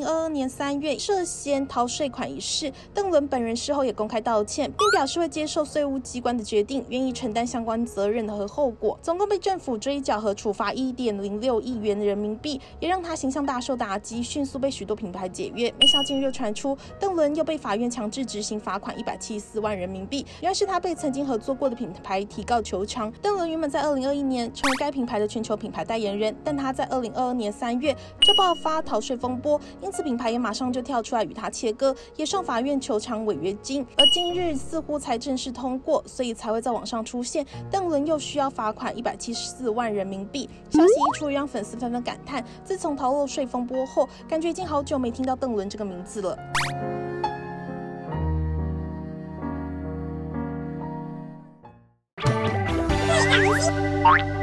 二二年三月涉嫌逃税款一事，邓伦本人事后也公开道歉，并表示会接受税务机关的决定，愿意承担相关责任和后果。总共被政府追缴和处罚一点零六亿元人民币，也让他形象大受打击，迅速被许多品牌解约。没想到近日又传出邓伦又被法院强制执行罚款一百七十四万人民币，原来是他被曾经合作过的品牌提告求偿。邓伦原本在二零二一年成为该品牌的全球品牌代言人，但他在二零二二年三月就爆发逃税风波，因此品牌也马上就跳出来与他切割，也上法院求偿违约金。而今日似乎才正式通过，所以才会在网上出现邓伦又需要罚款一百七十四万人民币。消息一出，让粉丝纷纷感叹：自从逃漏税风波后，感觉已经好久没听到邓伦这个名字了。